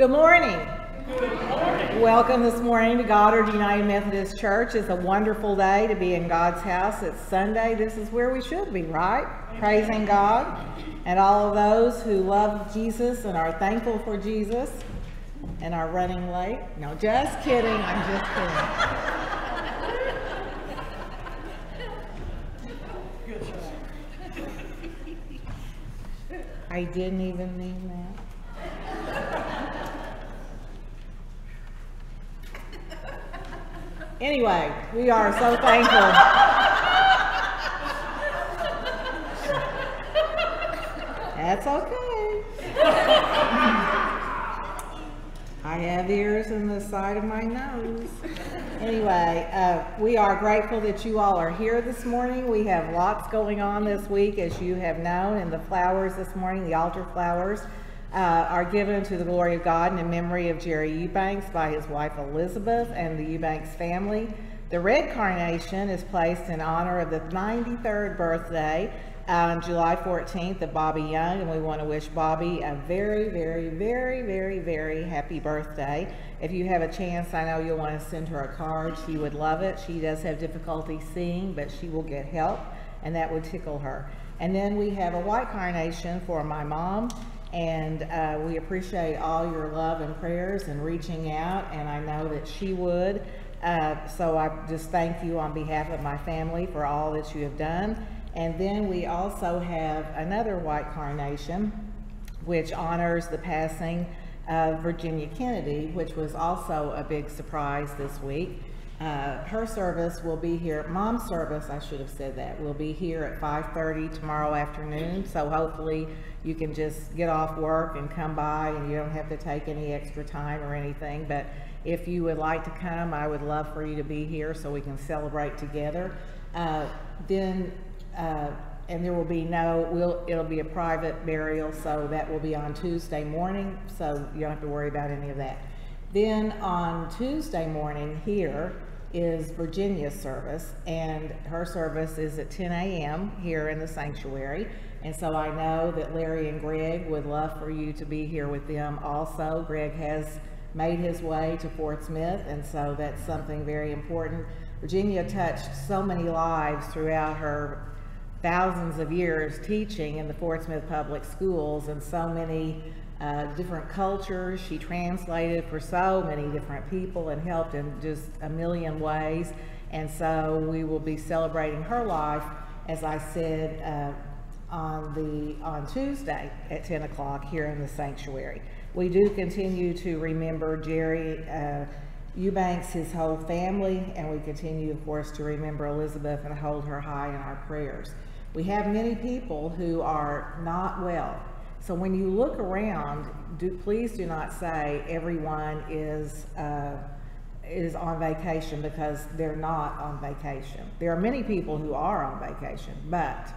Good morning. Good morning. Welcome this morning to Goddard United Methodist Church. It's a wonderful day to be in God's house. It's Sunday. This is where we should be, right? Praising God. And all of those who love Jesus and are thankful for Jesus and are running late. No, just kidding. I'm just kidding. I didn't even mean that. Anyway, we are so thankful. That's okay. I have ears in the side of my nose. Anyway, uh, we are grateful that you all are here this morning. We have lots going on this week, as you have known, and the flowers this morning, the altar flowers, uh, are given to the glory of God and in memory of Jerry Eubanks by his wife Elizabeth and the Eubanks family. The red carnation is placed in honor of the 93rd birthday on July 14th of Bobby Young, and we want to wish Bobby a very, very, very, very, very happy birthday. If you have a chance, I know you'll want to send her a card. She would love it. She does have difficulty seeing, but she will get help, and that would tickle her. And then we have a white carnation for my mom, and uh, we appreciate all your love and prayers and reaching out, and I know that she would. Uh, so I just thank you on behalf of my family for all that you have done. And then we also have another white carnation, which honors the passing of Virginia Kennedy, which was also a big surprise this week. Uh, her service will be here, mom's service, I should have said that, will be here at 5.30 tomorrow afternoon. So hopefully you can just get off work and come by and you don't have to take any extra time or anything. But if you would like to come, I would love for you to be here so we can celebrate together. Uh, then uh, and there will be no, will it'll be a private burial, so that will be on Tuesday morning, so you don't have to worry about any of that. Then on Tuesday morning here is Virginia's service, and her service is at 10 a.m. here in the sanctuary. And so I know that Larry and Greg would love for you to be here with them also. Greg has made his way to Fort Smith, and so that's something very important. Virginia touched so many lives throughout her thousands of years teaching in the Fort Smith Public Schools and so many uh, different cultures. She translated for so many different people and helped in just a million ways. And so we will be celebrating her life, as I said, uh, on the on Tuesday at 10 o'clock here in the sanctuary. We do continue to remember Jerry uh, Eubanks, his whole family, and we continue, of course, to remember Elizabeth and hold her high in our prayers. We have many people who are not well. So when you look around, do, please do not say everyone is, uh, is on vacation because they're not on vacation. There are many people who are on vacation, but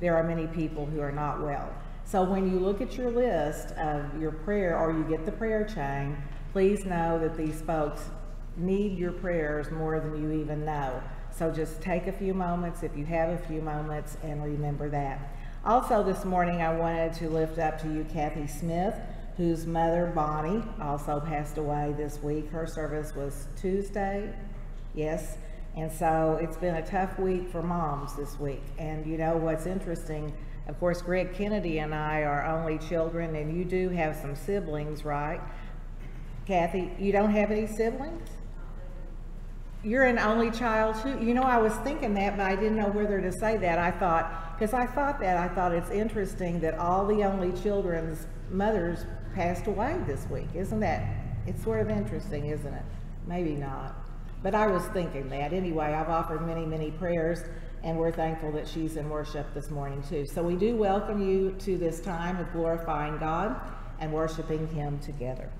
there are many people who are not well. So when you look at your list of your prayer or you get the prayer chain, please know that these folks need your prayers more than you even know. So just take a few moments if you have a few moments and remember that. Also this morning I wanted to lift up to you Kathy Smith, whose mother Bonnie also passed away this week. Her service was Tuesday, yes. And so it's been a tough week for moms this week. And you know what's interesting, of course Greg Kennedy and I are only children and you do have some siblings, right? Kathy, you don't have any siblings? you're an only child too. You know, I was thinking that, but I didn't know whether to say that. I thought, because I thought that, I thought it's interesting that all the only children's mothers passed away this week. Isn't that, it's sort of interesting, isn't it? Maybe not. But I was thinking that. Anyway, I've offered many, many prayers, and we're thankful that she's in worship this morning too. So we do welcome you to this time of glorifying God and worshiping Him together.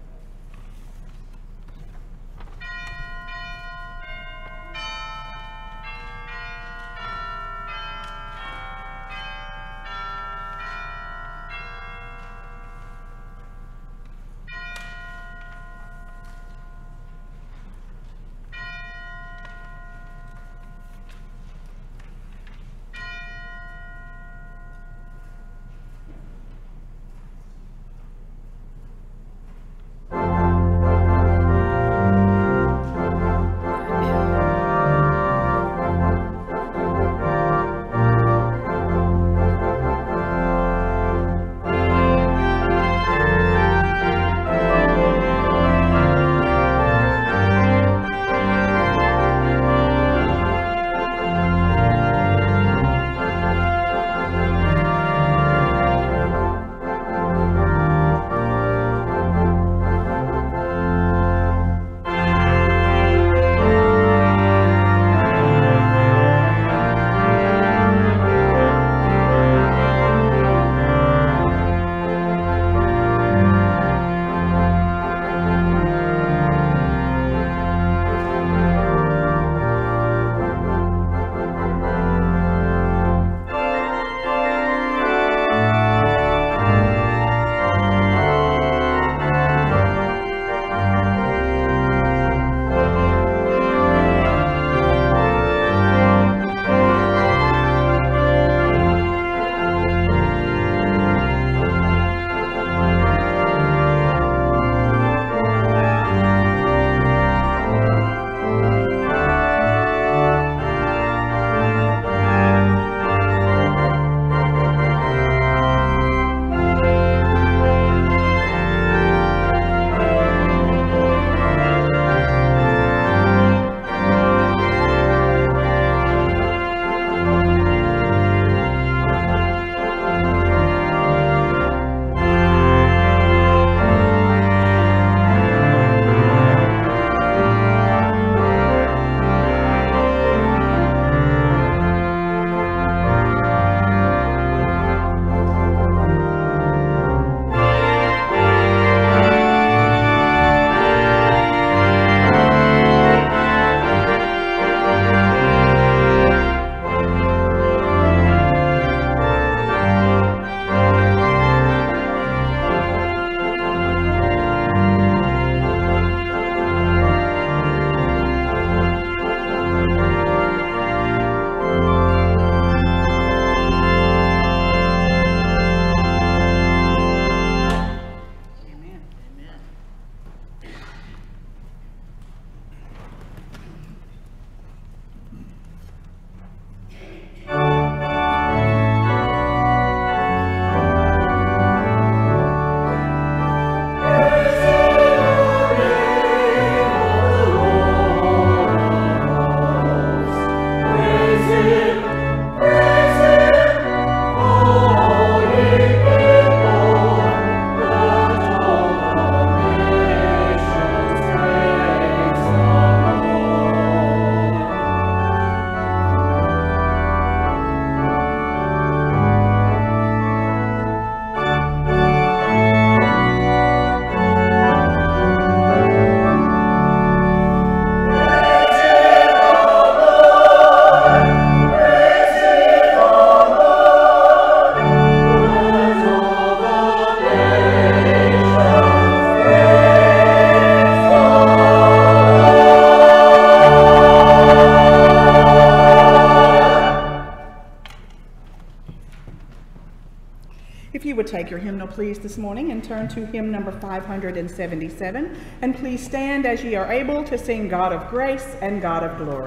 Take your hymnal, please, this morning and turn to hymn number 577. And please stand as ye are able to sing God of Grace and God of Glory.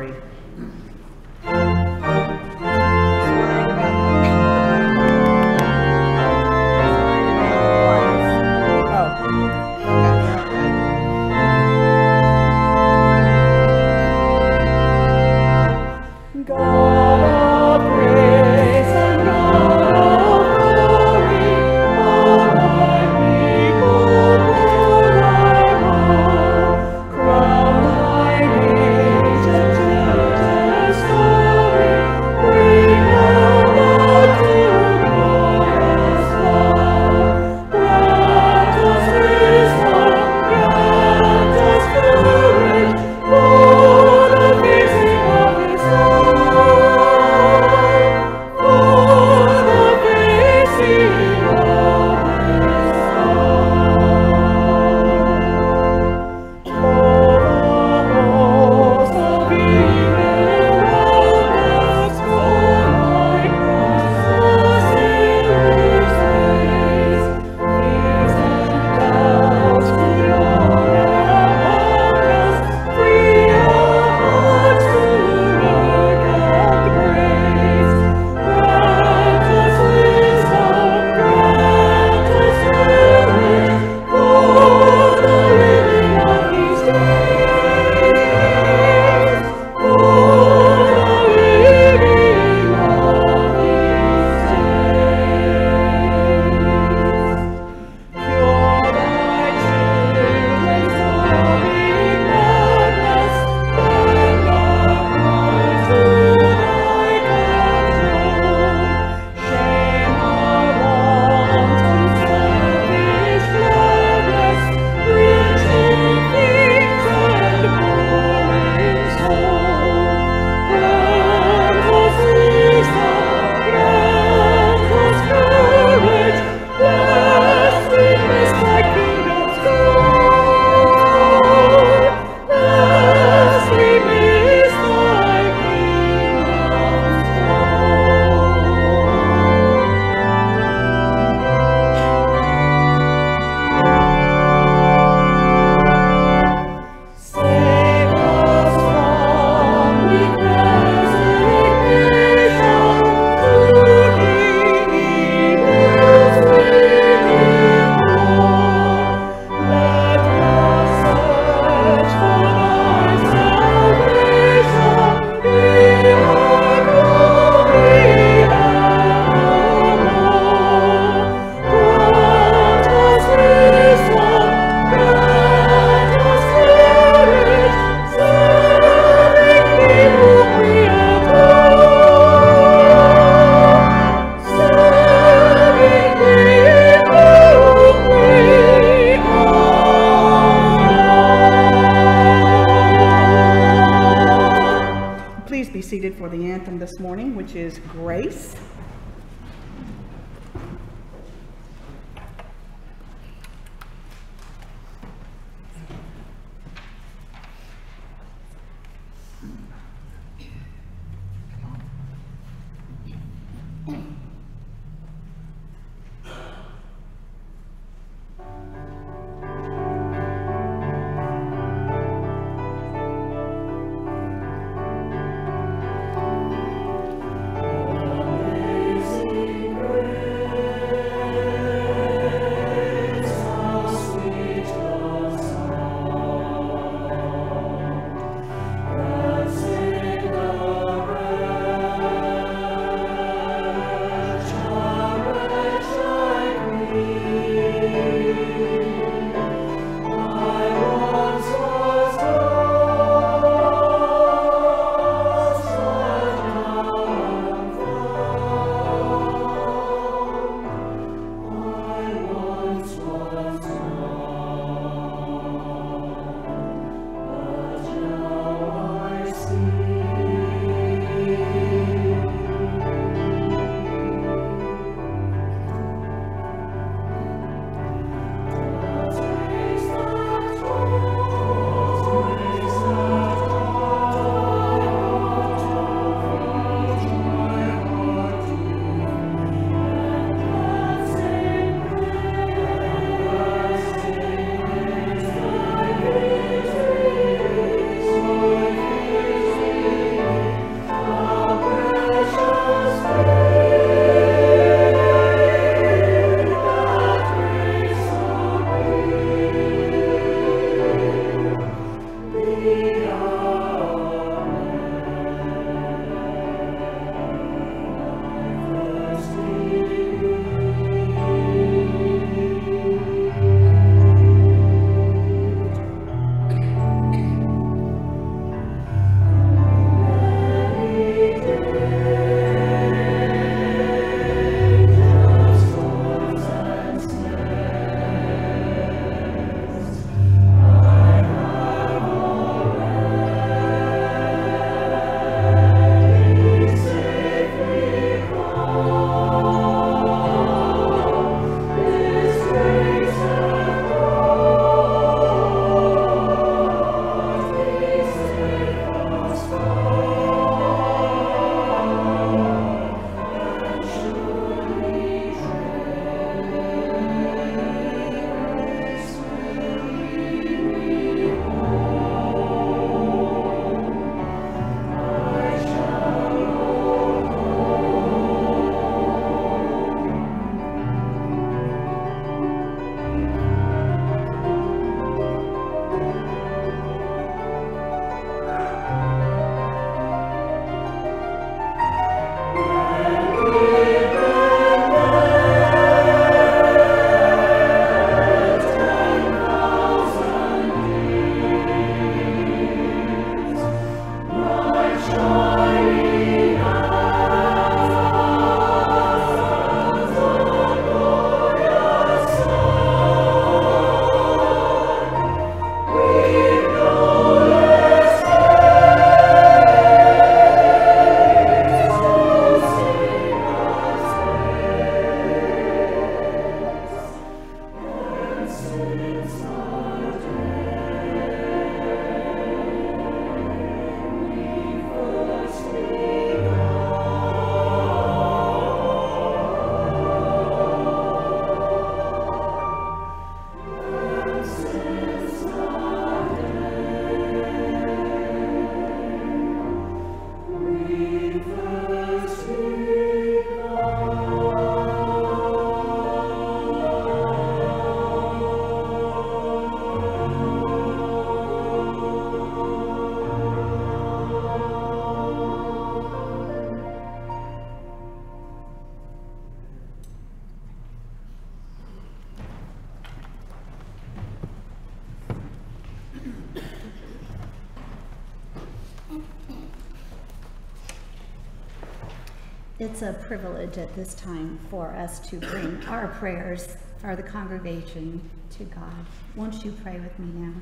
It's a privilege at this time for us to bring our prayers for the congregation to God. Won't you pray with me now?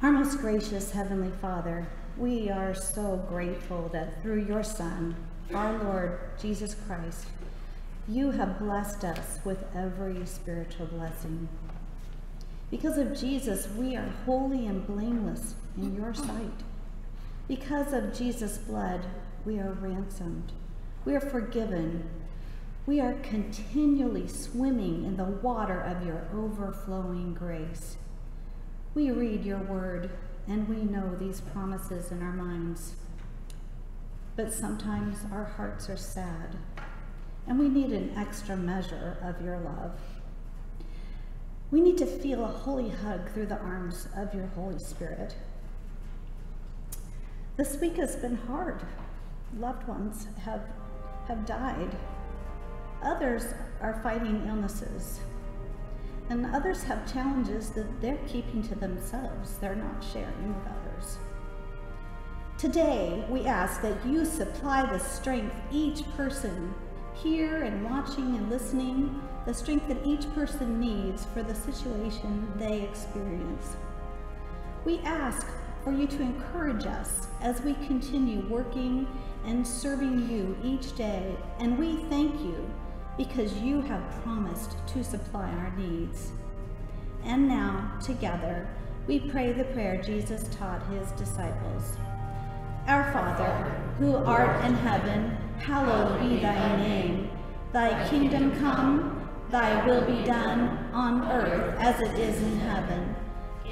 Our most gracious Heavenly Father, we are so grateful that through your Son, our Lord Jesus Christ, you have blessed us with every spiritual blessing. Because of Jesus, we are holy and blameless in your sight. Because of Jesus' blood, we are ransomed. We are forgiven. We are continually swimming in the water of your overflowing grace. We read your word and we know these promises in our minds. But sometimes our hearts are sad and we need an extra measure of your love. We need to feel a holy hug through the arms of your Holy Spirit. This week has been hard. Loved ones have, have died. Others are fighting illnesses. And others have challenges that they're keeping to themselves. They're not sharing with others. Today, we ask that you supply the strength each person here and watching and listening, the strength that each person needs for the situation they experience. We ask for you to encourage us as we continue working and serving you each day, and we thank you because you have promised to supply our needs. And now, together, we pray the prayer Jesus taught his disciples. Our Father, who art in heaven, hallowed be thy name. Thy kingdom come, thy will be done, on earth as it is in heaven.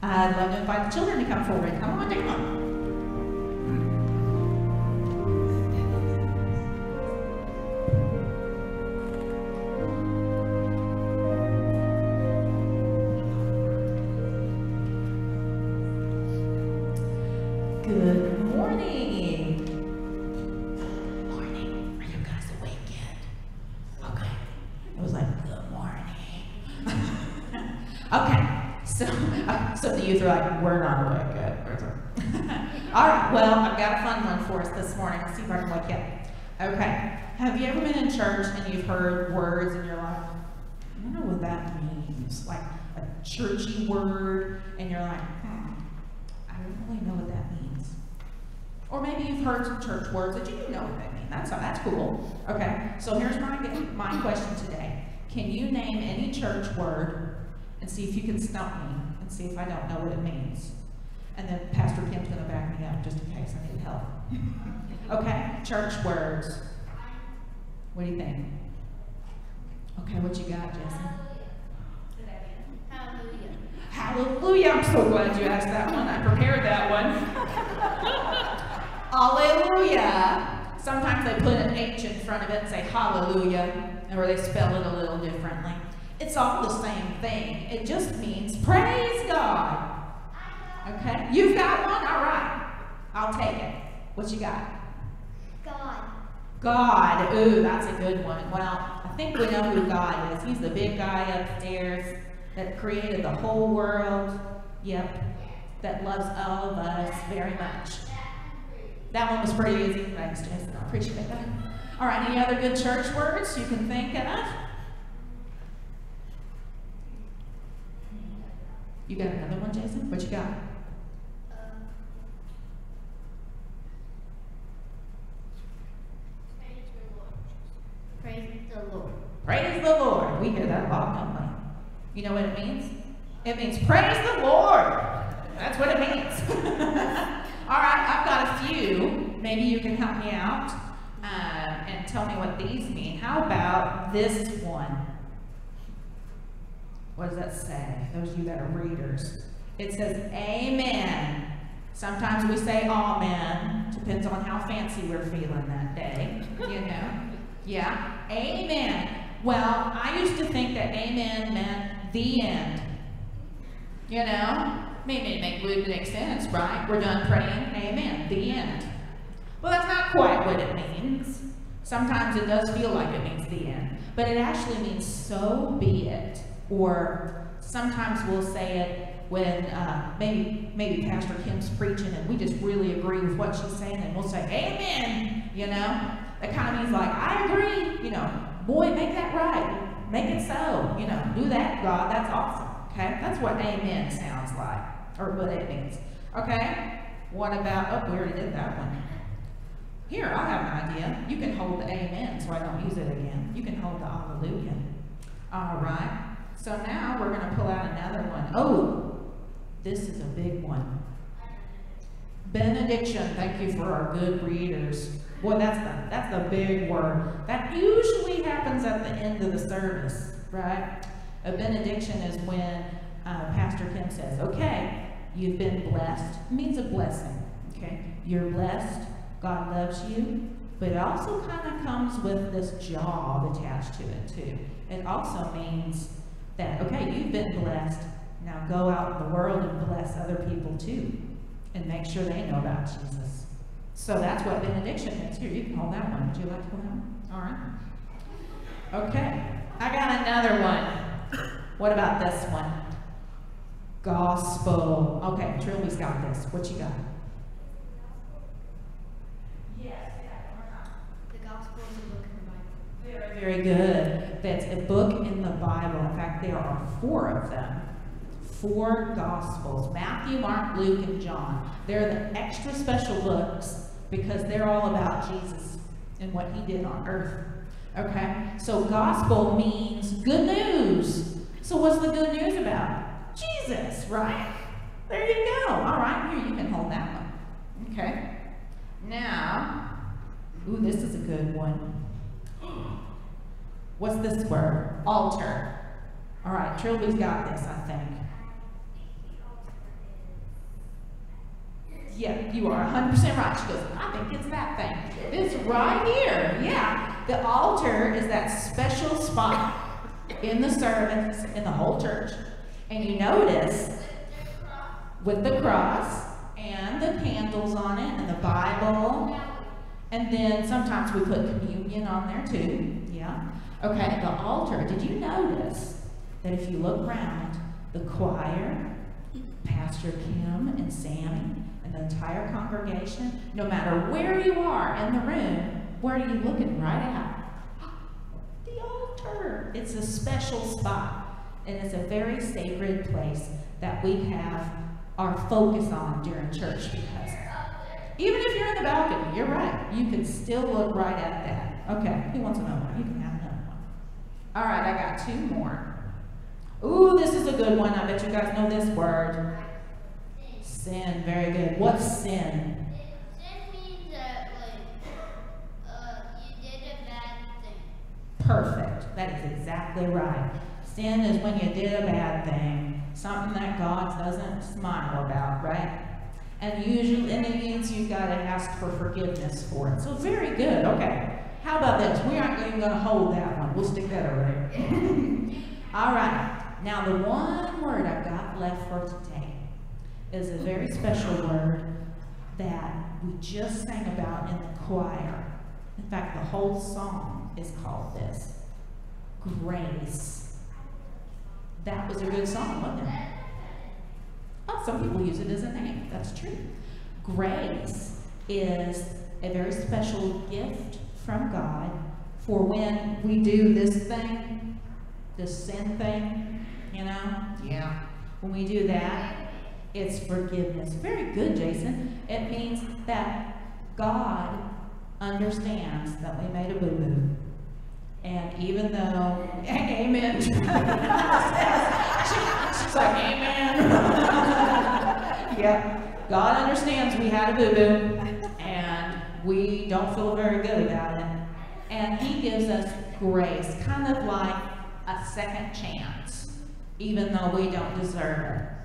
I'd love to invite the children to come forward. Come on down. Got a fun one for us this morning. See if I can you up. Okay. Have you ever been in church and you've heard words and you're like, I don't know what that means. Like a churchy word, and you're like, hmm, I don't really know what that means. Or maybe you've heard some church words that you do know what they mean. That's that's cool. Okay, so here's my my question today. Can you name any church word and see if you can stump me and see if I don't know what it means? And then Pastor Kim's going to back me up just in case I need help. okay, church words. What do you think? Okay, what you got, Jesse? Hallelujah. Hallelujah. I'm so glad you asked that one. I prepared that one. Hallelujah. Sometimes they put an H in front of it and say hallelujah, or they spell it a little differently. It's all the same thing. It just means praise God. Okay? You've got one? All right. I'll take it. What you got? God. God. Ooh, that's a good one. Well, I think we know who God is. He's the big guy upstairs that created the whole world. Yep. That loves all of us very much. That one was pretty easy. Thanks, Jason. I appreciate that. All right, any other good church words you can think of? You got another one, Jason? What you got? Uh, praise the Lord. Praise the Lord. We hear that a lot, don't we? You know what it means? It means praise the Lord. That's what it means. All right, I've got a few. Maybe you can help me out uh, and tell me what these mean. How about this one? What does that say? Those of you that are readers. It says, Amen. Sometimes we say amen, depends on how fancy we're feeling that day, you know? Yeah, amen. Well, I used to think that amen meant the end. You know? Maybe it make, would make sense, right? We're done praying, amen, the end. Well, that's not quite what it means. Sometimes it does feel like it means the end, but it actually means so be it. Or sometimes we'll say it when uh, maybe maybe Pastor Kim's preaching and we just really agree with what she's saying, and we'll say Amen. You know, means like I agree. You know, boy, make that right, make it so. You know, do that, God. That's awesome. Okay, that's what Amen sounds like, or what it means. Okay, what about? Oh, we already did that one. Here, I have an idea. You can hold the amen so I don't use it again. You can hold the hallelujah. All right. So now we're going to pull out another one. Oh, this is a big one. Benediction. Thank you for our good readers. Boy, that's the, that's the big word. That usually happens at the end of the service, right? A benediction is when uh, Pastor Kim says, okay, you've been blessed. It means a blessing, okay? You're blessed. God loves you. But it also kind of comes with this job attached to it, too. It also means that, okay, you've been blessed. Now go out in the world and bless other people, too. And make sure they know about Jesus. So that's what benediction is. Here, you can hold that one. Would you like to hold that one? All right. Okay. I got another one. What about this one? Gospel. Okay, Trilby's got this. What you got? Yes, the gospel is a book in the Bible. Very, very good. That's a book in the Bible. In fact, there are four of them. Four Gospels Matthew, Mark, Luke, and John. They're the extra special books because they're all about Jesus and what he did on earth. Okay? So, gospel means good news. So, what's the good news about? Jesus, right? There you go. All right, here, you can hold that one. Okay? Now, ooh, this is a good one. What's this word? Altar. All right, Trilby's got this, I think. Yeah, you are 100% right. She goes, I think it's that thing. It's right here. Yeah. The altar is that special spot in the service, in the whole church. And you notice with the cross and the candles on it and the Bible. And then sometimes we put communion on there too. Yeah. Okay, the altar. Did you notice that if you look around, the choir, Pastor Kim and Sammy, the entire congregation, no matter where you are in the room, where are you looking right at? The altar. It's a special spot, and it's a very sacred place that we have our focus on during church because even if you're in the balcony, you're right. You can still look right at that. Okay, who wants another one? You can have another one. All right, I got two more. Ooh, this is a good one. I bet you guys know this word. Sin, very good. What's sin? Sin means that, like, uh, you did a bad thing. Perfect. That is exactly right. Sin is when you did a bad thing, something that God doesn't smile about, right? And usually, and it means you've got to ask for forgiveness for it. So very good. Okay. How about this? We aren't even going to hold that one. We'll stick that over there. All right. Now the one word I've got left for today is a very special word that we just sang about in the choir. In fact, the whole song is called this Grace. That was a good song, wasn't it? Oh, some people use it as a name. That's true. Grace is a very special gift from God for when we do this thing, this sin thing, you know? Yeah. When we do that, it's forgiveness. Very good, Jason. It means that God understands that we made a boo boo. And even though, amen. She's like, amen. yeah. God understands we had a boo boo and we don't feel very good about it. And He gives us grace, kind of like a second chance, even though we don't deserve it.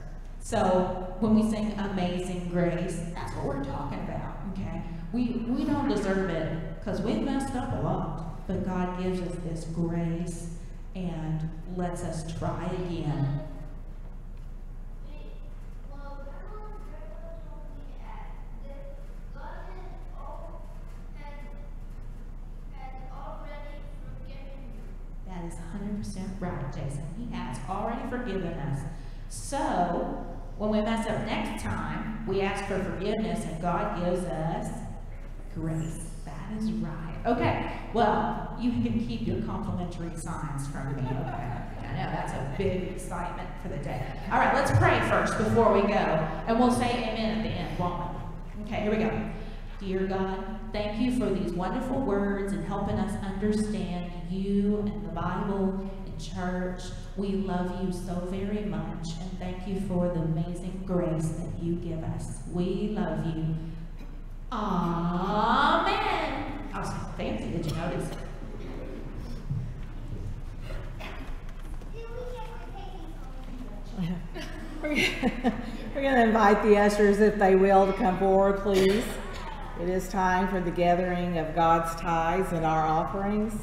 So when we sing Amazing Grace, that's what we're talking about, okay? We, we don't deserve it because we've messed up a lot, but God gives us this grace and lets us try again. That is 100% right, Jason. He has already forgiven us. So, when we mess up next time, we ask for forgiveness and God gives us grace. That is right. Okay, well, you can keep your complimentary signs from me, okay? I know that's a big excitement for the day. All right, let's pray first before we go, and we'll say amen at the end, won't we? Okay, here we go. Dear God, thank you for these wonderful words and helping us understand you and the Bible and church. We love you so very much and thank you for the amazing grace that you give us. We love you. Amen. I was fancy, did you notice? We're going to invite the ushers, if they will, to come forward, please. It is time for the gathering of God's tithes and our offerings.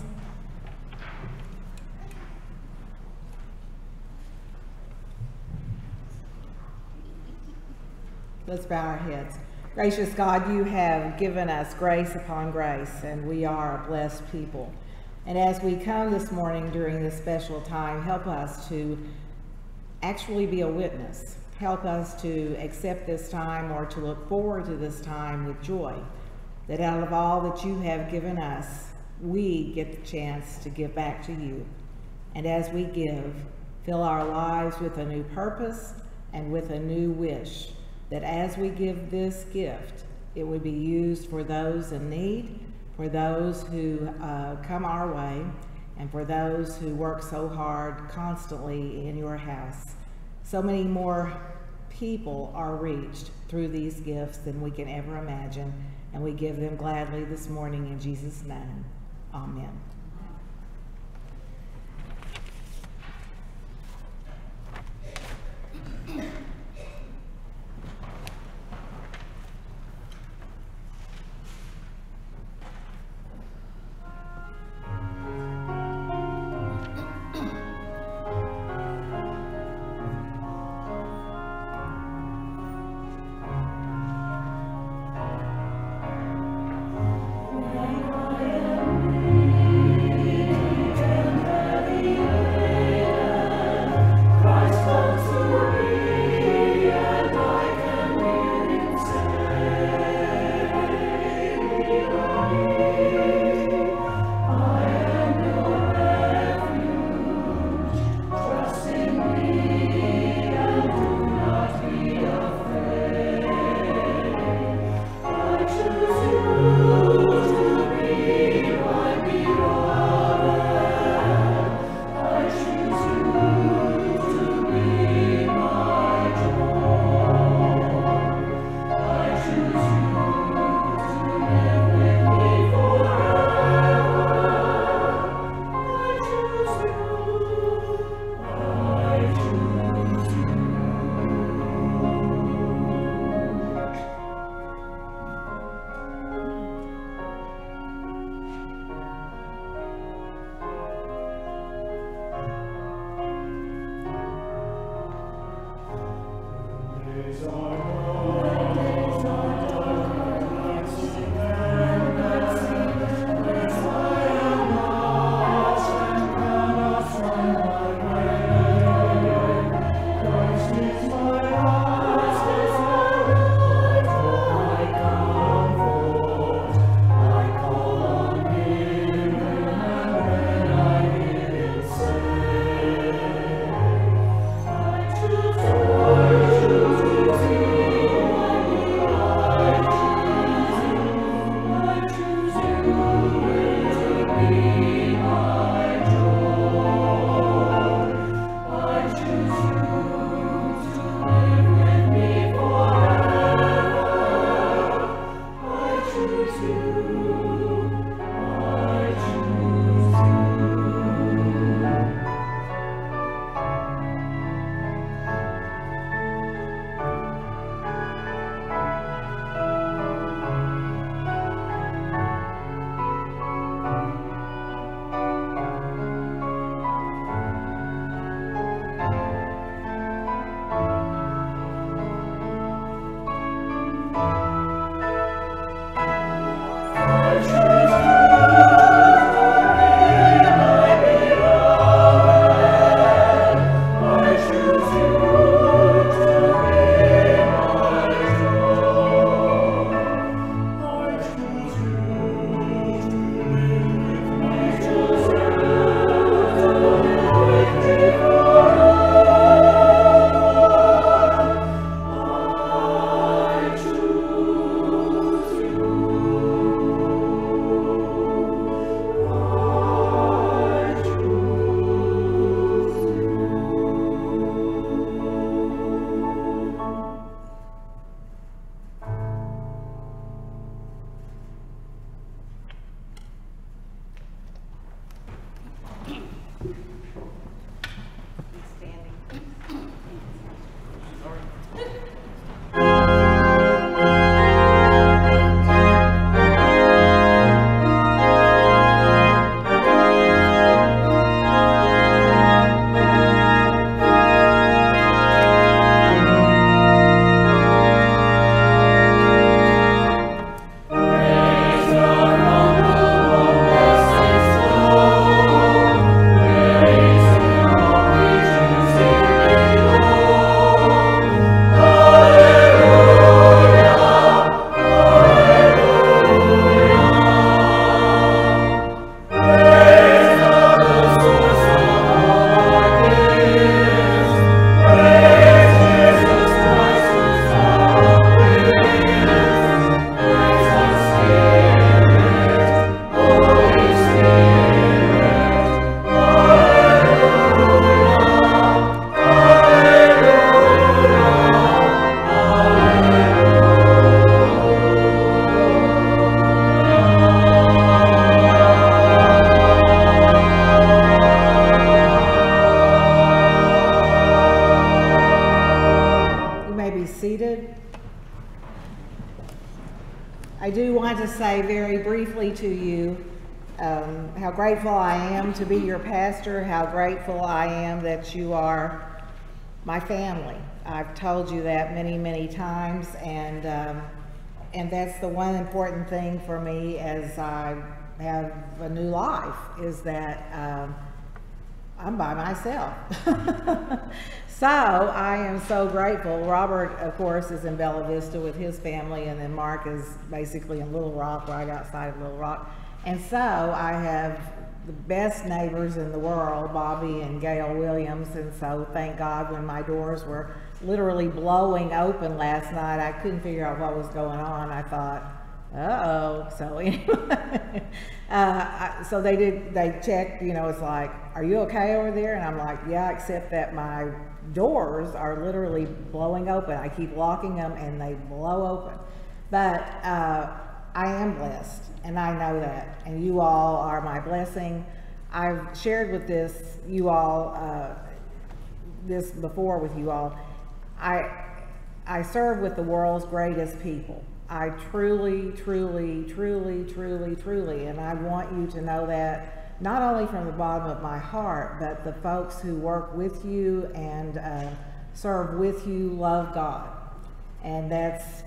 Let's bow our heads. Gracious God, you have given us grace upon grace, and we are a blessed people. And as we come this morning during this special time, help us to actually be a witness. Help us to accept this time or to look forward to this time with joy. That out of all that you have given us, we get the chance to give back to you. And as we give, fill our lives with a new purpose and with a new wish that as we give this gift, it would be used for those in need, for those who uh, come our way, and for those who work so hard constantly in your house. So many more people are reached through these gifts than we can ever imagine, and we give them gladly this morning in Jesus' name. Amen. Grateful I am that you are my family. I've told you that many, many times, and um, and that's the one important thing for me as I have a new life is that um, I'm by myself. so I am so grateful. Robert, of course, is in Bella Vista with his family, and then Mark is basically in Little Rock, right outside of Little Rock. And so I have the best neighbors in the world, Bobby and Gail Williams, and so thank God when my doors were literally blowing open last night, I couldn't figure out what was going on. I thought, uh-oh. So anyway, uh, so they did, they checked, you know, it's like, are you okay over there? And I'm like, yeah, except that my doors are literally blowing open. I keep locking them and they blow open. But uh, I am blessed and I know that. And you all are my blessing. I've shared with this, you all, uh, this before with you all. I, I serve with the world's greatest people. I truly, truly, truly, truly, truly, and I want you to know that not only from the bottom of my heart, but the folks who work with you and uh, serve with you love God. And that's,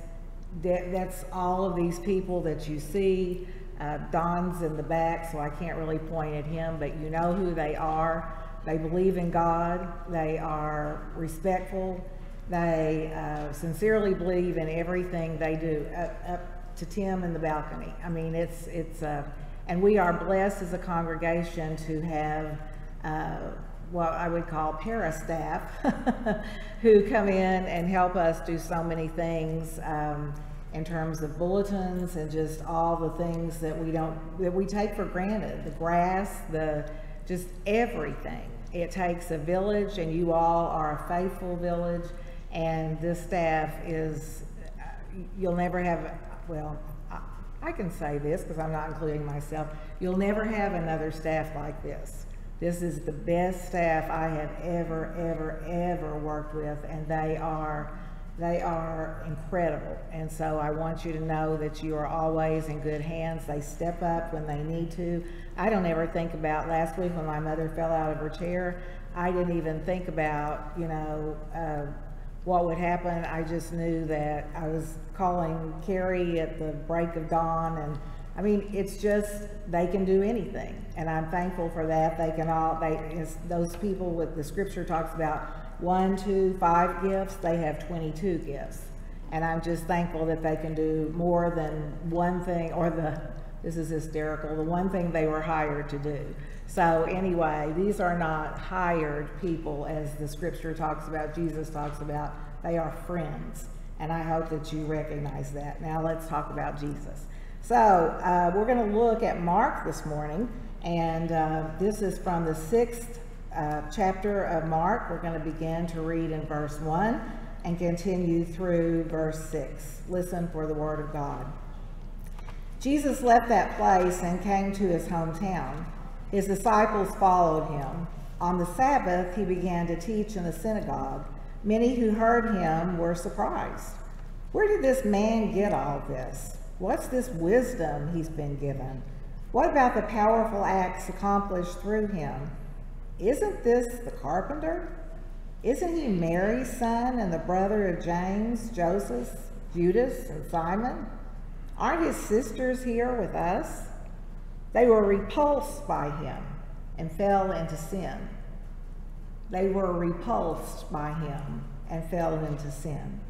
that, that's all of these people that you see. Uh, Don's in the back, so I can't really point at him, but you know who they are. They believe in God. They are respectful. They uh, sincerely believe in everything they do, up, up to Tim in the balcony. I mean, it's, it's, uh, and we are blessed as a congregation to have uh, what I would call para staff who come in and help us do so many things um, in terms of bulletins and just all the things that we don't, that we take for granted, the grass, the, just everything. It takes a village and you all are a faithful village and this staff is, you'll never have, well, I, I can say this because I'm not including myself, you'll never have another staff like this. This is the best staff I have ever, ever, ever worked with, and they are, they are incredible. And so I want you to know that you are always in good hands. They step up when they need to. I don't ever think about last week when my mother fell out of her chair. I didn't even think about, you know, uh, what would happen. I just knew that I was calling Carrie at the break of dawn and I mean, it's just, they can do anything. And I'm thankful for that. They can all, they, those people with the scripture talks about one, two, five gifts, they have 22 gifts. And I'm just thankful that they can do more than one thing or the, this is hysterical, the one thing they were hired to do. So anyway, these are not hired people as the scripture talks about, Jesus talks about. They are friends. And I hope that you recognize that. Now let's talk about Jesus. So uh, we're going to look at Mark this morning. And uh, this is from the sixth uh, chapter of Mark. We're going to begin to read in verse 1 and continue through verse 6. Listen for the word of God. Jesus left that place and came to his hometown. His disciples followed him. On the Sabbath, he began to teach in the synagogue. Many who heard him were surprised. Where did this man get all this? What's this wisdom he's been given? What about the powerful acts accomplished through him? Isn't this the carpenter? Isn't he Mary's son and the brother of James, Joseph, Judas, and Simon? Aren't his sisters here with us? They were repulsed by him and fell into sin. They were repulsed by him and fell into sin.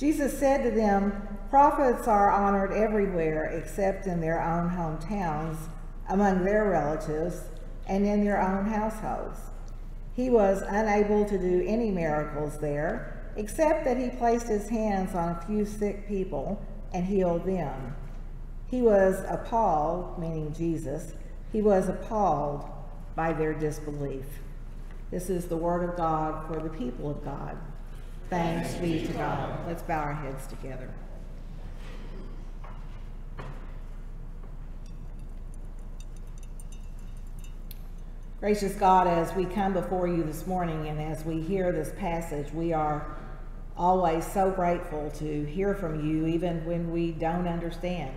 Jesus said to them, Prophets are honored everywhere except in their own hometowns, among their relatives, and in their own households. He was unable to do any miracles there, except that he placed his hands on a few sick people and healed them. He was appalled, meaning Jesus, he was appalled by their disbelief. This is the word of God for the people of God. Thanks be to God. Let's bow our heads together. Gracious God, as we come before you this morning and as we hear this passage, we are always so grateful to hear from you, even when we don't understand.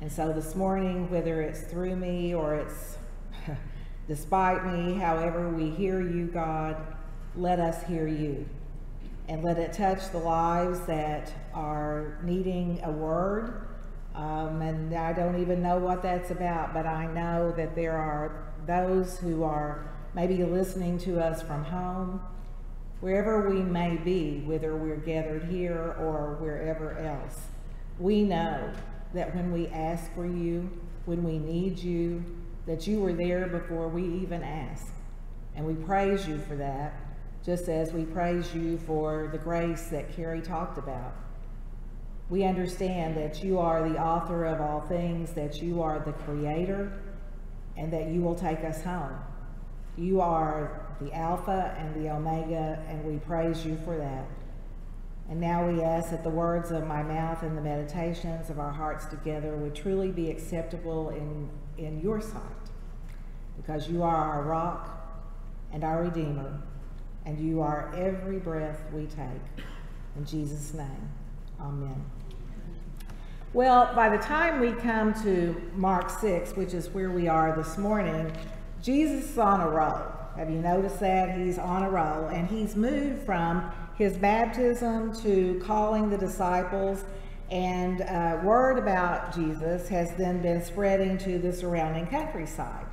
And so this morning, whether it's through me or it's despite me, however we hear you, God, let us hear you. And let it touch the lives that are needing a word. Um, and I don't even know what that's about, but I know that there are those who are maybe listening to us from home, wherever we may be, whether we're gathered here or wherever else. We know that when we ask for you, when we need you, that you were there before we even asked. And we praise you for that just as we praise you for the grace that Carrie talked about. We understand that you are the author of all things, that you are the creator, and that you will take us home. You are the Alpha and the Omega, and we praise you for that. And now we ask that the words of my mouth and the meditations of our hearts together would truly be acceptable in, in your sight, because you are our rock and our Redeemer and you are every breath we take. In Jesus' name, amen. Well, by the time we come to Mark 6, which is where we are this morning, Jesus is on a roll. Have you noticed that? He's on a roll, and he's moved from his baptism to calling the disciples, and uh, word about Jesus has then been spreading to the surrounding countryside.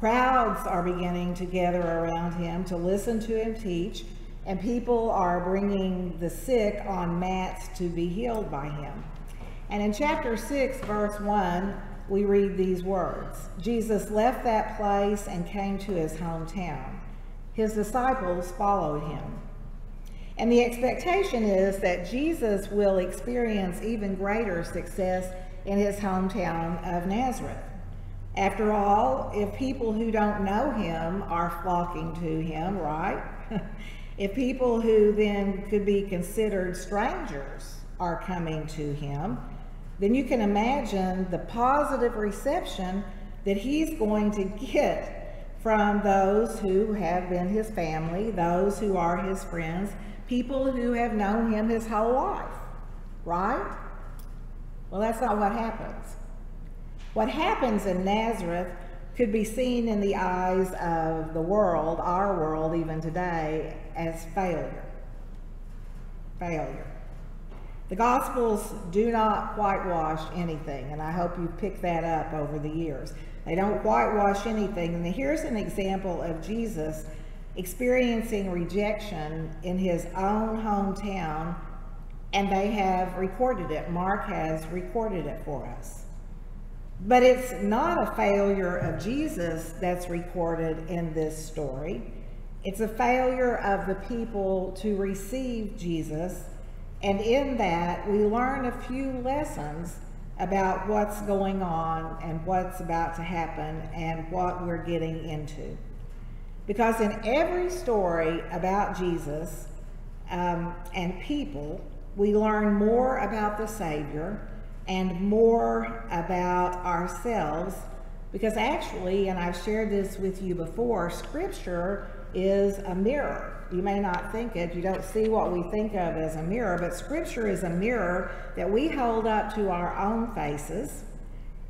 Crowds are beginning to gather around him to listen to him teach, and people are bringing the sick on mats to be healed by him. And in chapter 6, verse 1, we read these words Jesus left that place and came to his hometown. His disciples followed him. And the expectation is that Jesus will experience even greater success in his hometown of Nazareth. After all, if people who don't know him are flocking to him, right? if people who then could be considered strangers are coming to him, then you can imagine the positive reception that he's going to get from those who have been his family, those who are his friends, people who have known him his whole life, right? Well, that's not what happens. What happens in Nazareth could be seen in the eyes of the world, our world even today, as failure. Failure. The Gospels do not whitewash anything, and I hope you've picked that up over the years. They don't whitewash anything. And here's an example of Jesus experiencing rejection in his own hometown, and they have recorded it. Mark has recorded it for us. But it's not a failure of Jesus that's recorded in this story. It's a failure of the people to receive Jesus. And in that, we learn a few lessons about what's going on and what's about to happen and what we're getting into. Because in every story about Jesus um, and people, we learn more about the Savior and more about ourselves because actually, and I've shared this with you before, Scripture is a mirror. You may not think it, you don't see what we think of as a mirror, but Scripture is a mirror that we hold up to our own faces.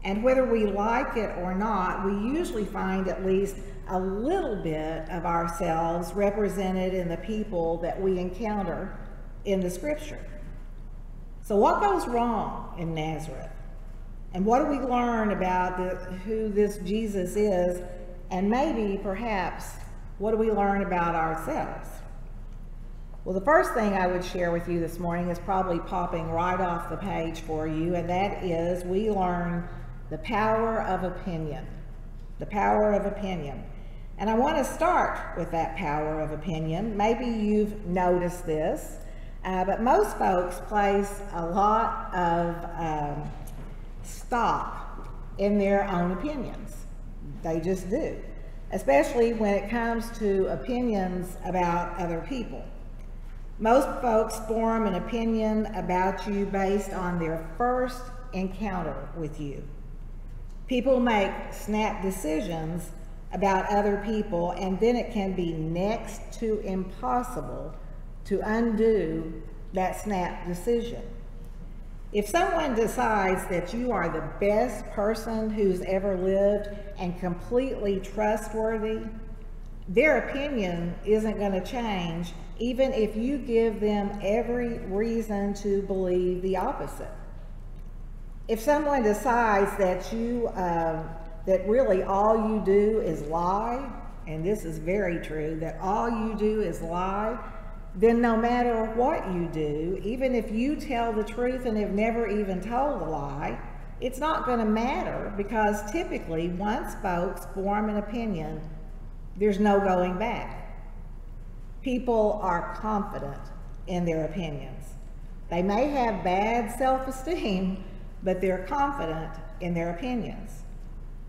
And whether we like it or not, we usually find at least a little bit of ourselves represented in the people that we encounter in the Scripture. So what goes wrong in Nazareth? And what do we learn about the, who this Jesus is? And maybe, perhaps, what do we learn about ourselves? Well, the first thing I would share with you this morning is probably popping right off the page for you, and that is we learn the power of opinion. The power of opinion. And I want to start with that power of opinion. Maybe you've noticed this. Uh, but most folks place a lot of um, stock in their own opinions. They just do, especially when it comes to opinions about other people. Most folks form an opinion about you based on their first encounter with you. People make snap decisions about other people, and then it can be next to impossible to undo that snap decision. If someone decides that you are the best person who's ever lived and completely trustworthy, their opinion isn't going to change even if you give them every reason to believe the opposite. If someone decides that you, um, that really all you do is lie, and this is very true, that all you do is lie, then no matter what you do, even if you tell the truth and have never even told a lie, it's not going to matter because typically once folks form an opinion, there's no going back. People are confident in their opinions. They may have bad self-esteem, but they're confident in their opinions.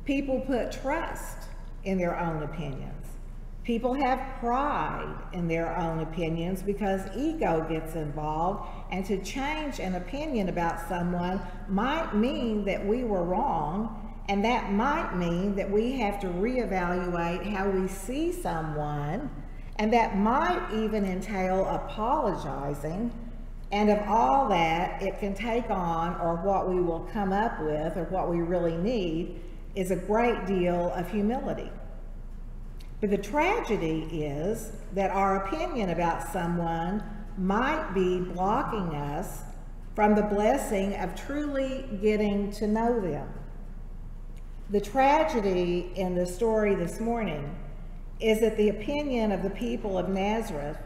People put trust in their own opinions. People have pride in their own opinions because ego gets involved, and to change an opinion about someone might mean that we were wrong, and that might mean that we have to reevaluate how we see someone, and that might even entail apologizing. And of all that it can take on, or what we will come up with, or what we really need, is a great deal of humility. But the tragedy is that our opinion about someone might be blocking us from the blessing of truly getting to know them. The tragedy in the story this morning is that the opinion of the people of Nazareth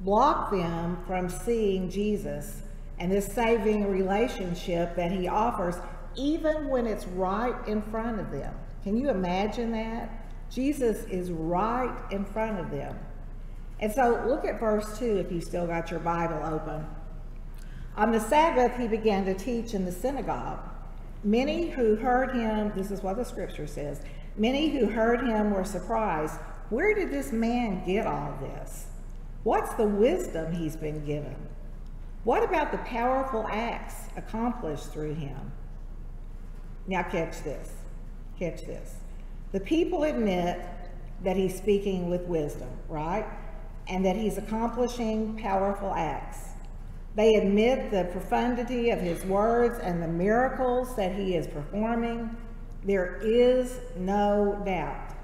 blocked them from seeing Jesus and this saving relationship that he offers even when it's right in front of them. Can you imagine that? Jesus is right in front of them. And so look at verse 2 if you still got your Bible open. On the Sabbath, he began to teach in the synagogue. Many who heard him, this is what the scripture says, many who heard him were surprised. Where did this man get all this? What's the wisdom he's been given? What about the powerful acts accomplished through him? Now catch this, catch this. The people admit that he's speaking with wisdom, right? And that he's accomplishing powerful acts. They admit the profundity of his words and the miracles that he is performing. There is no doubt.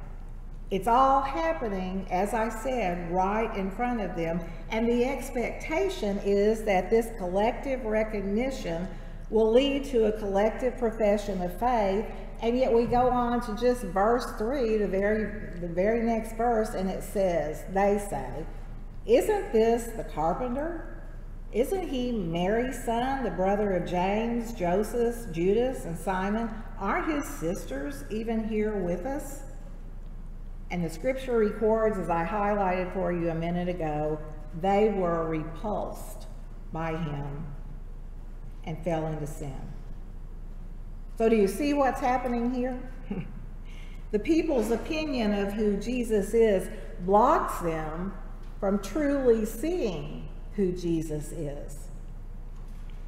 It's all happening, as I said, right in front of them. And the expectation is that this collective recognition will lead to a collective profession of faith and yet we go on to just verse 3, the very, the very next verse, and it says, they say, Isn't this the carpenter? Isn't he Mary's son, the brother of James, Joseph, Judas, and Simon? Aren't his sisters even here with us? And the scripture records, as I highlighted for you a minute ago, they were repulsed by him and fell into sin. So do you see what's happening here? the people's opinion of who Jesus is blocks them from truly seeing who Jesus is.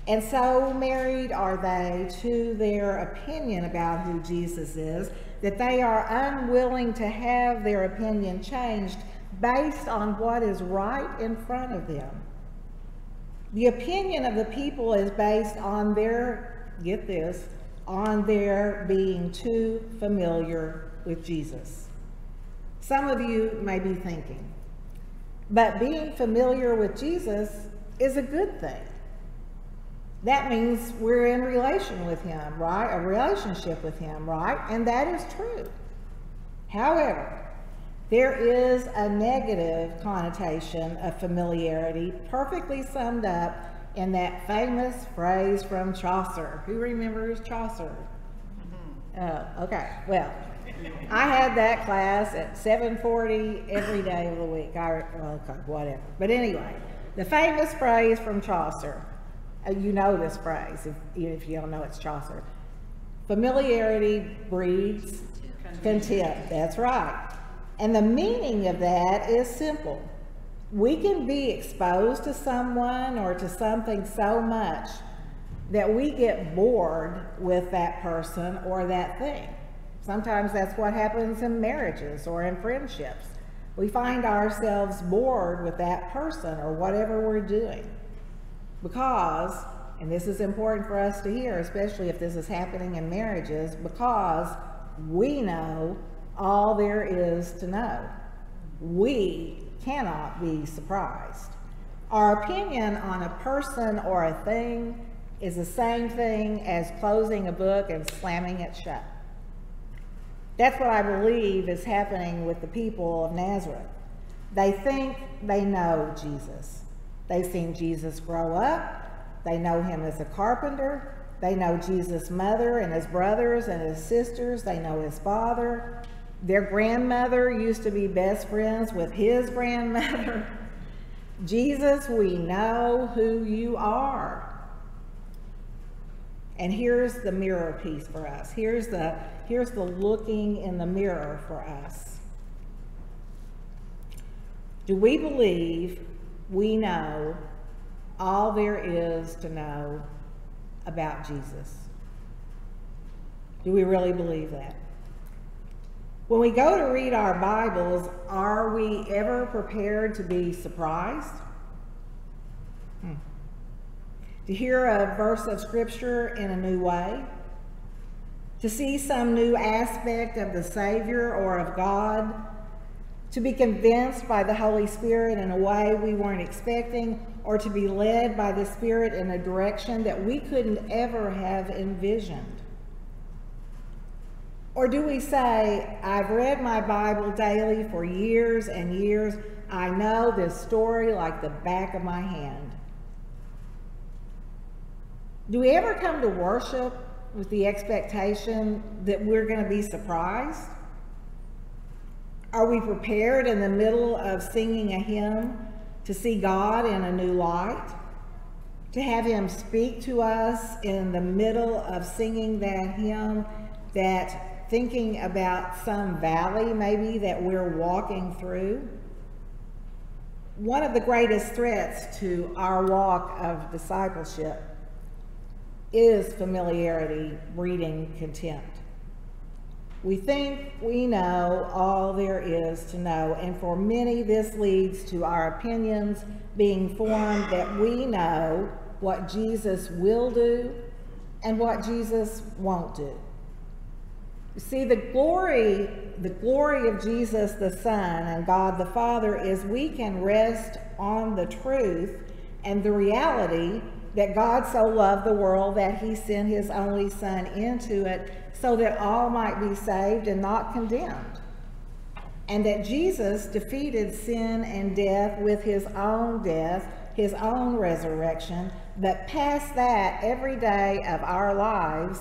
And so married are they to their opinion about who Jesus is that they are unwilling to have their opinion changed based on what is right in front of them. The opinion of the people is based on their, get this, on their being too familiar with Jesus. Some of you may be thinking, but being familiar with Jesus is a good thing. That means we're in relation with him, right? A relationship with him, right? And that is true. However, there is a negative connotation of familiarity perfectly summed up in that famous phrase from Chaucer. Who remembers Chaucer? Oh, okay. Well, I had that class at 7:40 every day of the week. I okay, whatever. But anyway, the famous phrase from Chaucer. Uh, you know this phrase, if, if you don't know it's Chaucer. Familiarity breeds contempt. That's right. And the meaning of that is simple we can be exposed to someone or to something so much that we get bored with that person or that thing. Sometimes that's what happens in marriages or in friendships. we find ourselves bored with that person or whatever we're doing. Because, and this is important for us to hear, especially if this is happening in marriages, because we know all there is to know. We cannot be surprised. Our opinion on a person or a thing is the same thing as closing a book and slamming it shut. That's what I believe is happening with the people of Nazareth. They think they know Jesus. They've seen Jesus grow up. They know him as a carpenter. They know Jesus' mother and his brothers and his sisters. They know his father. Their grandmother used to be best friends with his grandmother. Jesus, we know who you are. And here's the mirror piece for us. Here's the, here's the looking in the mirror for us. Do we believe we know all there is to know about Jesus? Do we really believe that? When we go to read our Bibles, are we ever prepared to be surprised? Hmm. To hear a verse of Scripture in a new way? To see some new aspect of the Savior or of God? To be convinced by the Holy Spirit in a way we weren't expecting, or to be led by the Spirit in a direction that we couldn't ever have envisioned? Or do we say, I've read my Bible daily for years and years. I know this story like the back of my hand. Do we ever come to worship with the expectation that we're going to be surprised? Are we prepared in the middle of singing a hymn to see God in a new light? To have Him speak to us in the middle of singing that hymn, that thinking about some valley maybe that we're walking through? One of the greatest threats to our walk of discipleship is familiarity breeding contempt. We think we know all there is to know, and for many this leads to our opinions being formed that we know what Jesus will do and what Jesus won't do. See, the glory, the glory of Jesus the Son and God the Father is we can rest on the truth and the reality that God so loved the world that he sent his only Son into it so that all might be saved and not condemned. And that Jesus defeated sin and death with his own death, his own resurrection, but past that, every day of our lives,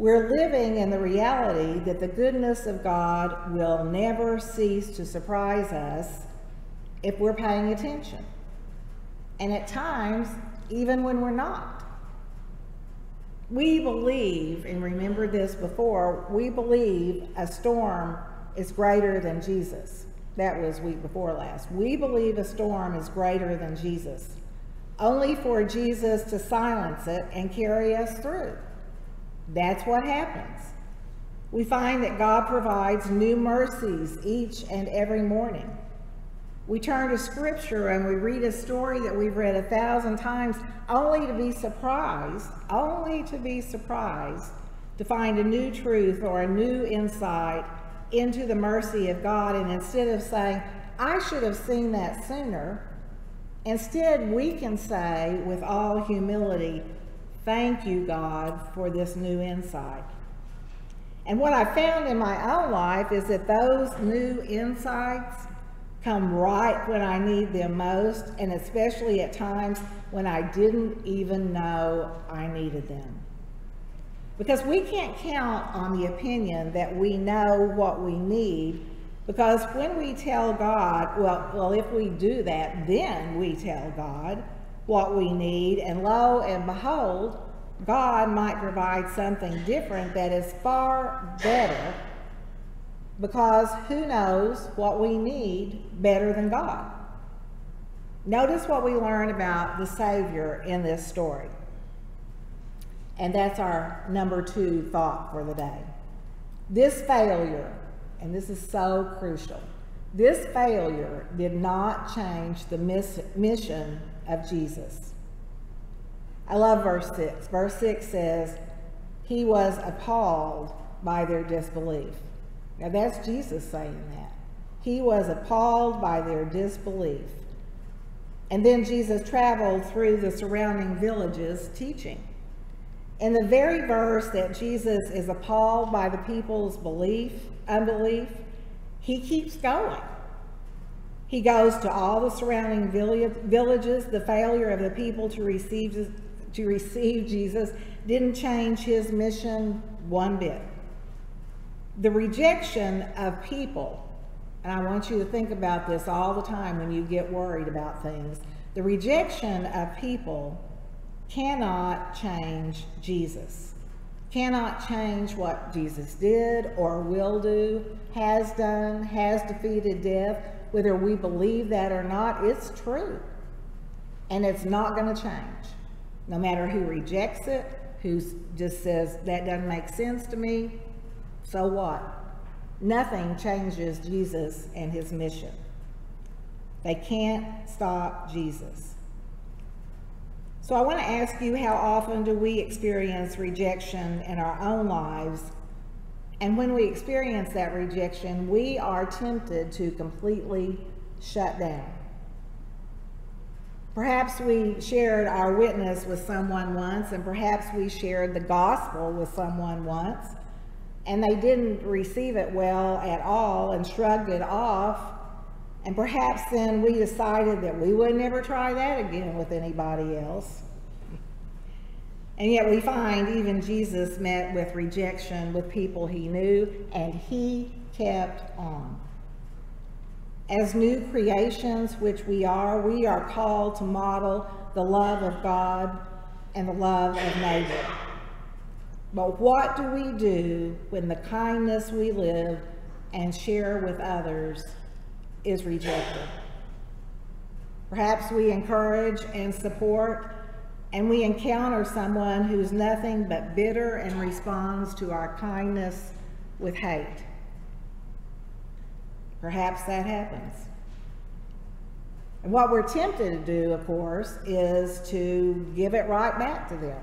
we're living in the reality that the goodness of God will never cease to surprise us if we're paying attention. And at times, even when we're not. We believe, and remember this before, we believe a storm is greater than Jesus. That was week before last. We believe a storm is greater than Jesus, only for Jesus to silence it and carry us through. That's what happens. We find that God provides new mercies each and every morning. We turn to scripture and we read a story that we've read a thousand times only to be surprised, only to be surprised to find a new truth or a new insight into the mercy of God. And instead of saying, I should have seen that sooner, instead we can say with all humility, Thank you, God, for this new insight. And what I found in my own life is that those new insights come right when I need them most, and especially at times when I didn't even know I needed them. Because we can't count on the opinion that we know what we need, because when we tell God, well, well, if we do that, then we tell God what we need, and lo and behold, God might provide something different that is far better because who knows what we need better than God? Notice what we learn about the Savior in this story. And that's our number two thought for the day. This failure, and this is so crucial, This failure did not change the miss- mission of Jesus. I love verse 6. Verse 6 says, He was appalled by their disbelief. Now that's Jesus saying that. He was appalled by their disbelief. And then Jesus traveled through the surrounding villages teaching. In the very verse that Jesus is appalled by the people's belief, unbelief, he keeps going. He goes to all the surrounding villages. The failure of the people to receive, to receive Jesus didn't change his mission one bit. The rejection of people, and I want you to think about this all the time when you get worried about things. The rejection of people cannot change Jesus, cannot change what Jesus did or will do, has done, has defeated death. Whether we believe that or not, it's true. And it's not going to change. No matter who rejects it, who just says, that doesn't make sense to me, so what? Nothing changes Jesus and his mission. They can't stop Jesus. So I want to ask you how often do we experience rejection in our own lives? And when we experience that rejection, we are tempted to completely shut down. Perhaps we shared our witness with someone once, and perhaps we shared the gospel with someone once, and they didn't receive it well at all and shrugged it off. And perhaps then we decided that we would never try that again with anybody else. And yet we find even Jesus met with rejection with people he knew, and he kept on. As new creations, which we are, we are called to model the love of God and the love of neighbor. But what do we do when the kindness we live and share with others is rejected? Perhaps we encourage and support, and we encounter someone who's nothing but bitter and responds to our kindness with hate. Perhaps that happens. And what we're tempted to do, of course, is to give it right back to them.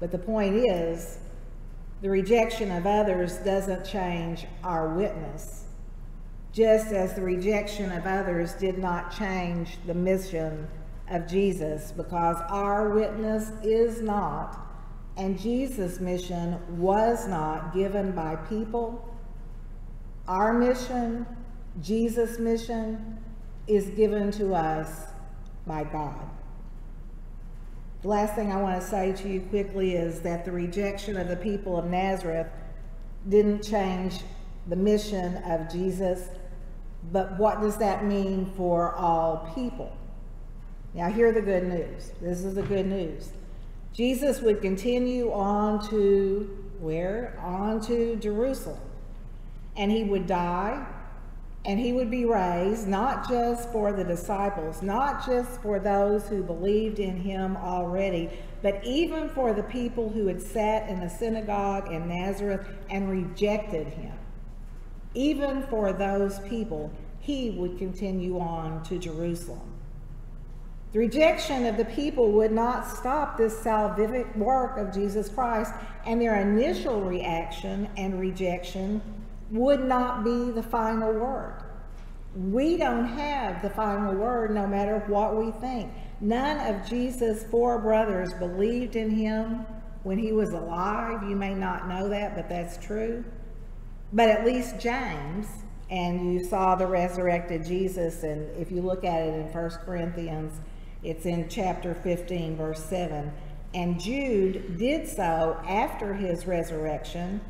But the point is, the rejection of others doesn't change our witness, just as the rejection of others did not change the mission of Jesus, because our witness is not, and Jesus' mission was not given by people our mission, Jesus' mission, is given to us by God. The last thing I want to say to you quickly is that the rejection of the people of Nazareth didn't change the mission of Jesus, but what does that mean for all people? Now, hear the good news. This is the good news. Jesus would continue on to where? On to Jerusalem and he would die and he would be raised not just for the disciples, not just for those who believed in him already, but even for the people who had sat in the synagogue in Nazareth and rejected him. Even for those people, he would continue on to Jerusalem. The rejection of the people would not stop this salvific work of Jesus Christ, and their initial reaction and rejection would not be the final word. We don't have the final word no matter what we think. None of Jesus' four brothers believed in him when he was alive. You may not know that, but that's true. But at least James, and you saw the resurrected Jesus, and if you look at it in 1 Corinthians, it's in chapter 15, verse 7. And Jude did so after his resurrection,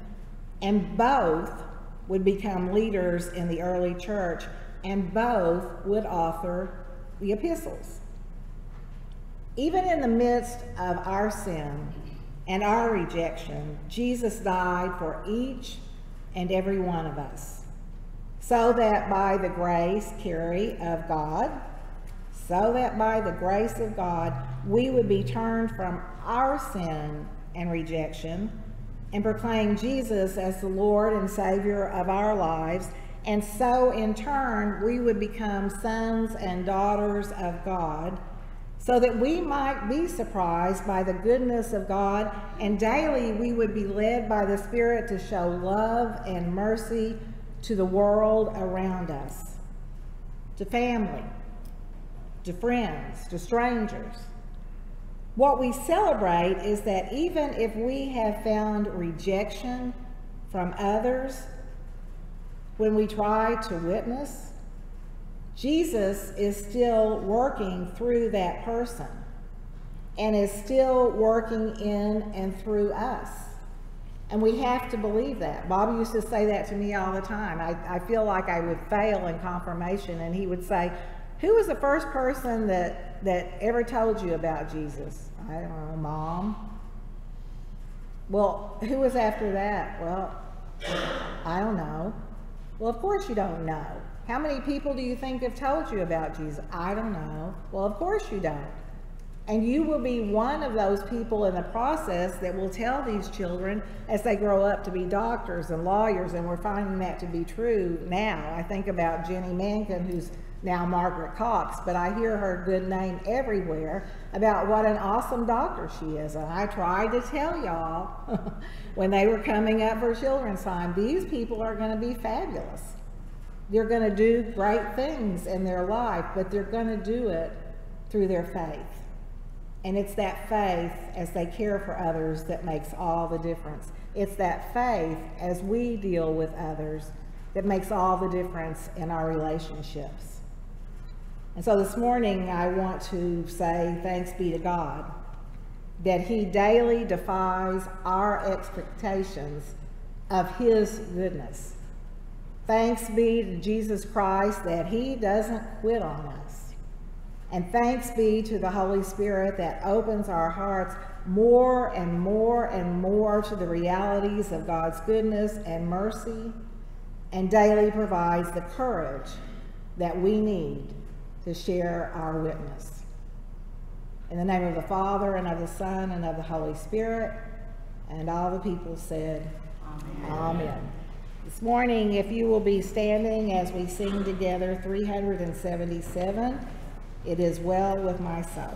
and both would become leaders in the early church, and both would author the epistles. Even in the midst of our sin and our rejection, Jesus died for each and every one of us, so that by the grace, carry of God, so that by the grace of God, we would be turned from our sin and rejection and proclaim Jesus as the Lord and Savior of our lives. And so, in turn, we would become sons and daughters of God, so that we might be surprised by the goodness of God, and daily we would be led by the Spirit to show love and mercy to the world around us, to family, to friends, to strangers. What we celebrate is that even if we have found rejection from others, when we try to witness, Jesus is still working through that person and is still working in and through us. And we have to believe that. Bob used to say that to me all the time. I, I feel like I would fail in confirmation, and he would say, Who was the first person that, that ever told you about Jesus? I don't know, mom. Well, who was after that? Well, I don't know. Well, of course you don't know. How many people do you think have told you about Jesus? I don't know. Well, of course you don't. And you will be one of those people in the process that will tell these children as they grow up to be doctors and lawyers, and we're finding that to be true now. I think about Jenny Mankin, who's now Margaret Cox, but I hear her good name everywhere about what an awesome doctor she is. And I tried to tell y'all when they were coming up for children's time, these people are going to be fabulous. They're going to do great things in their life, but they're going to do it through their faith. And it's that faith as they care for others that makes all the difference. It's that faith as we deal with others that makes all the difference in our relationships. And so this morning, I want to say thanks be to God that He daily defies our expectations of His goodness. Thanks be to Jesus Christ that He doesn't quit on us. And thanks be to the Holy Spirit that opens our hearts more and more and more to the realities of God's goodness and mercy and daily provides the courage that we need to share our witness. In the name of the Father, and of the Son, and of the Holy Spirit, and all the people said, Amen. Amen. This morning, if you will be standing as we sing together 377, It is Well with My Soul.